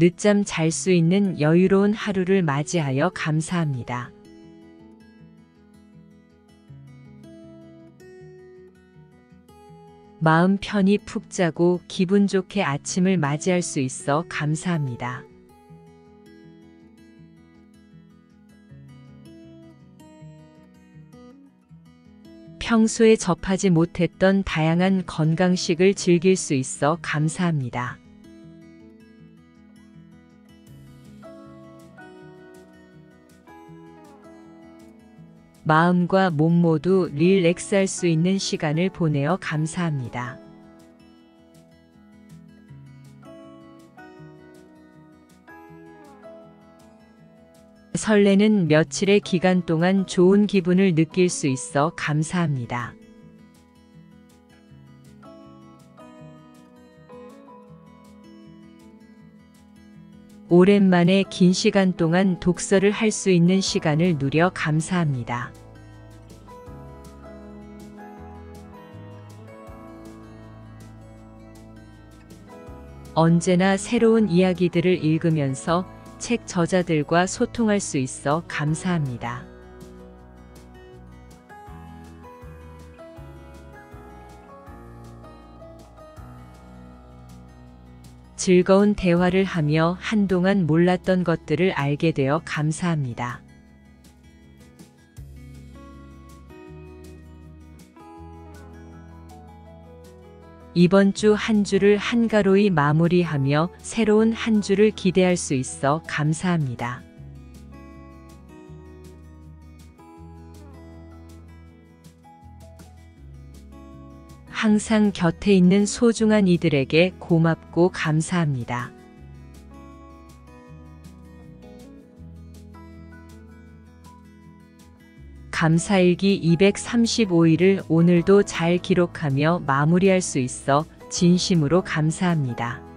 늦잠 잘 수 있는 여유로운 하루를 맞이하여 감사합니다. 마음 편히 푹 자고 기분 좋게 아침을 맞이할 수 있어 감사합니다. 평소에 접하지 못했던 다양한 건강식을 즐길 수 있어 감사합니다. 마음과 몸 모두 릴렉스할 수 있는 시간을 보내어 감사합니다. 설레는 며칠의 기간 동안 좋은 기분을 느낄 수 있어 감사합니다. 오랜만에 긴 시간 동안 독서를 할 수 있는 시간을 누려 감사합니다. 언제나 새로운 이야기들을 읽으면서 책 저자들과 소통할 수 있어 감사합니다. 즐거운 대화를 하며 한동안 몰랐던 것들을 알게 되어 감사합니다. 이번 주 한 주를 한가로이 마무리하며 새로운 한 주를 기대할 수 있어 감사합니다. 항상 곁에 있는 소중한 이들에게 고맙고 감사합니다. 감사일기 235일을 오늘도 잘 기록하며 마무리할 수 있어 진심으로 감사합니다.